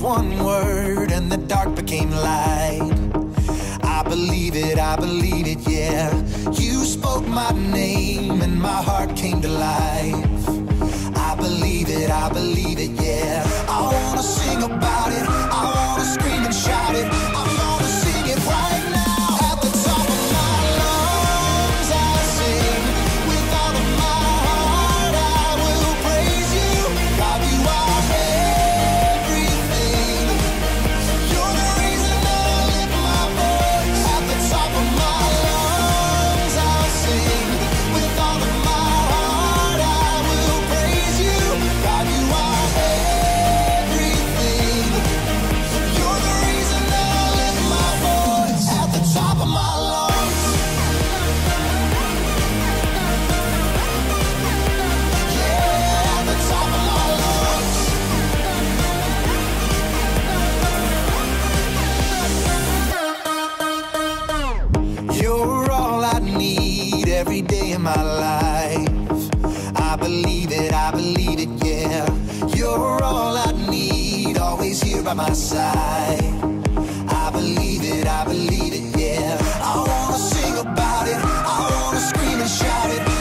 one word and the dark became light. I believe it, I believe it, yeah. You spoke my name and my heart came to life. I believe it, I believe it, yeah. every day of my life. I believe it, I believe it, yeah. You're all I need, always here by my side. I believe it, I believe it, yeah. I wanna sing about it, I wanna scream and shout it.